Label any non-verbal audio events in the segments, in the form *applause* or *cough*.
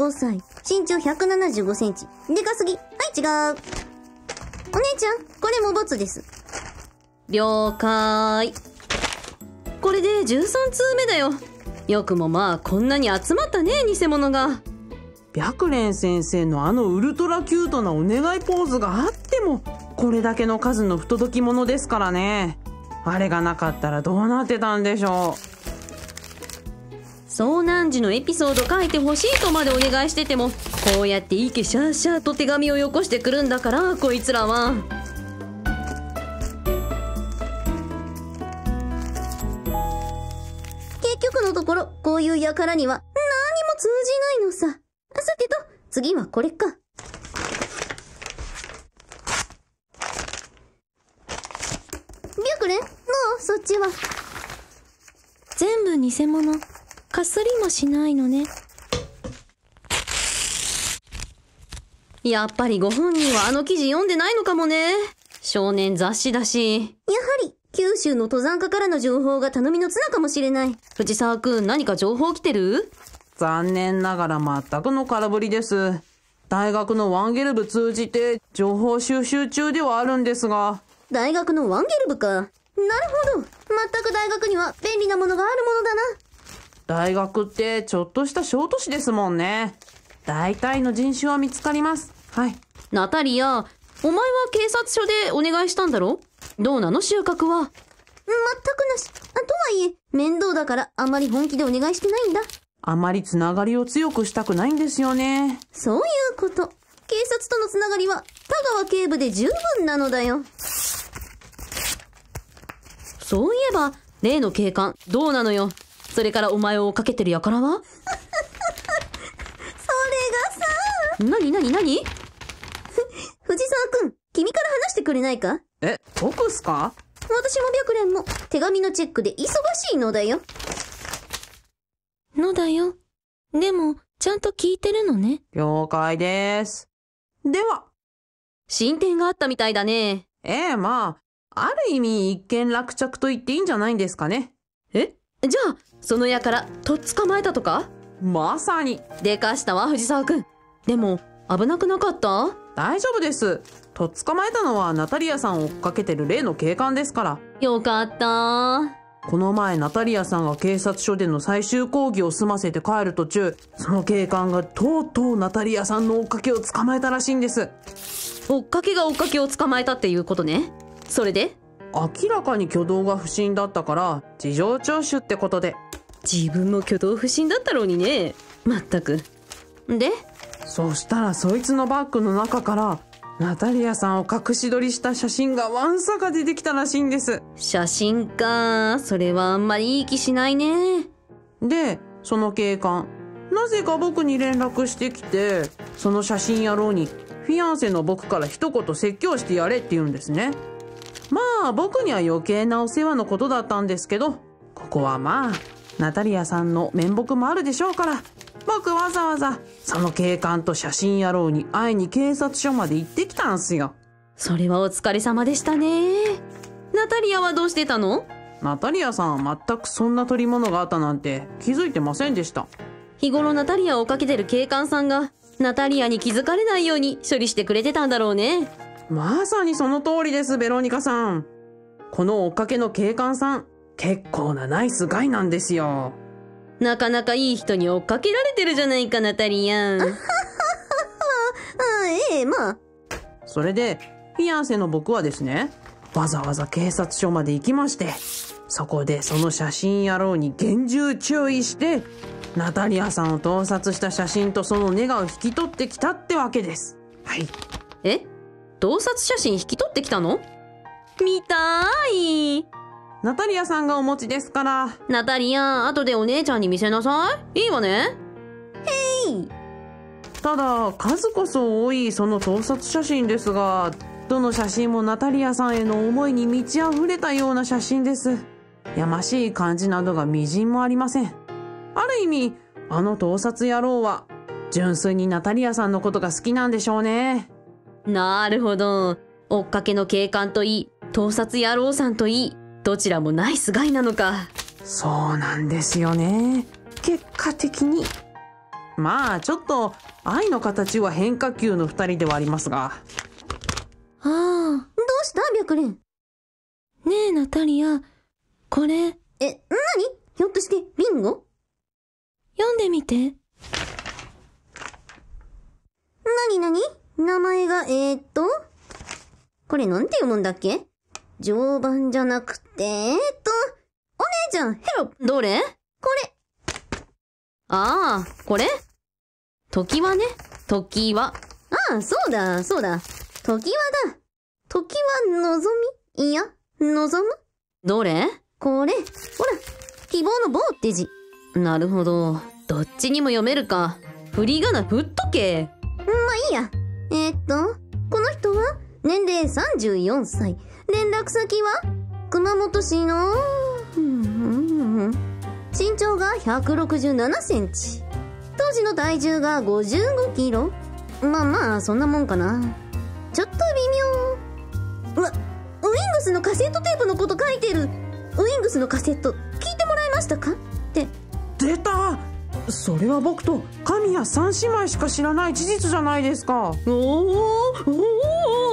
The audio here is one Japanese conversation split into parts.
25歳。身長175センチ。でかすぎ。はい、違う。お姉ちゃん、これもボツです。了解。これで13通目だよ。よくもまあこんなに集まったね、偽物が。白蓮先生のあのウルトラキュートなお願いポーズがあっても、これだけの数の不届き者ですからね。あれがなかったらどうなってたんでしょう。遭難時のエピソード書いてほしいとまでお願いしてても、こうやっていけシャーシャーと手紙をよこしてくるんだから、こいつらは。結局のところ、こういう輩には何にも通じないのさ。さてと、次はこれか。白蓮どうそっちは。全部偽物。かすりもしないのね。やっぱりご本人はあの記事読んでないのかもね。少年雑誌だし。やはり、九州の登山家からの情報が頼みの綱かもしれない。藤沢くん何か情報来てる？残念ながら全くの空振りです。大学のワンゲル部通じて情報収集中ではあるんですが、大学のワンゲル部か。なるほど。全く大学には便利なものがあるものだな。大学ってちょっとした小都市ですもんね。大体の人種は見つかります。はい。ナタリア、お前は警察署でお願いしたんだろ？どうなの？収穫は。全くなし。あとはいえ、面倒だからあまり本気でお願いしてないんだ。あまりつながりを強くしたくないんですよね。そういうこと。警察とのつながりは、田川警部で十分なのだよ。そういえば、例の警官、どうなのよ？それからお前を追っかけてる輩は？*laughs* それがさ、なになになに藤沢くん、君から話してくれないか？え、僕っすか？私も白蓮も手紙のチェックで忙しいのだよ。のだよ。でも、ちゃんと聞いてるのね。了解です。では、進展があったみたいだね。ええまあ、ある意味一件落着と言っていいんじゃないんですかね。え？じゃあ、その矢から、とっ捕まえたとか？まさに、でかしたわ、藤沢くん。でも、危なくなかった？大丈夫です。とっ捕まえたのはナタリアさんを追っかけてる例の警官ですから。よかった。この前ナタリアさんが警察署での最終講義を済ませて帰る途中、その警官がとうとうナタリアさんの追っかけを捕まえたらしいんです。追っかけが追っかけを捕まえたっていうことね。それで？明らかに挙動が不審だったから、事情聴取ってことで。自分も挙動不審だったろうにね。まったく。で？そしたらそいつのバッグの中から、ナタリアさんを隠し撮りした写真がわんさか出てきたらしいんです。写真か。それはあんまりいい気しないね。で、その警官、なぜか僕に連絡してきて、その写真野郎に、フィアンセの僕から一言説教してやれって言うんですね。まあ、僕には余計なお世話のことだったんですけど、ここはまあ、ナタリアさんの面目もあるでしょうから、僕わざわざ、その警官と写真野郎に会いに警察署まで行ってきたんすよ。それはお疲れ様でしたね。ナタリアはどうしてたの？ナタリアさんは全くそんな取り物があったなんて気づいてませんでした。日頃ナタリアを追っかけてる警官さんが、ナタリアに気づかれないように処理してくれてたんだろうね。まさにその通りです、ベロニカさん。この追っかけの警官さん、結構なナイスガイなんですよ。なかなかいい人に追っかけられてるじゃないか、ナタリア。あ *laughs* あ、ええまあ。それで、フィアンセの僕はですね、わざわざ警察署まで行きまして、そこでその写真野郎に厳重注意して、ナタリアさんを盗撮した写真とそのネガを引き取ってきたってわけです。はい。え？盗撮写真引き取ってきたの？見たい。ナタリアさんがお持ちですから、ナタリア、後でお姉ちゃんに見せなさい。いいわね。ただ、数こそ多いその盗撮写真ですが、どの写真もナタリアさんへの思いに満ち溢れたような写真です。やましい感じなどが微塵もありません。ある意味、あの盗撮野郎は、純粋にナタリアさんのことが好きなんでしょうね。なるほど。追っかけの警官といい、盗撮野郎さんといい、どちらもナイスガイなのか。そうなんですよね。結果的に。まあちょっと愛の形は変化球の二人ではありますがああ。どうした白蓮。ねえ、ナタリア。これ、え、なに？ひょっとして、ビンゴ？読んでみて。なになに？名前が、えー、っと、これなんて読むんだっけ？常磐じゃなくて、えー、っと、お姉ちゃん、ヘロ、どれ？これ、ああ、これ？時はね。時は。ああ、そうだ、そうだ。時はだ。時は望み？いや、望む？どれ？これ、ほら、希望の棒って字。なるほど。どっちにも読めるか。振り仮名振っとけ。まあいいや。えー、っと、この人は、年齢34歳。連絡先は、熊本市の、身長が167センチ。当時の体重が55キロ。まあまあ、そんなもんかな。ちょっと微妙。うわ、ウィングスのカセットテープのこと書いてる。ウィングスのカセット、聞いてもらえましたか？って、出たそれは僕と神谷三姉妹しか知らない事実じゃないですかおーおー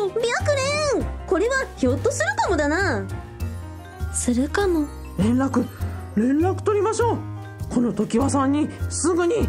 白蓮これはひょっとするかもだな。するかも。連絡連絡取りましょうこの時和さんにすぐに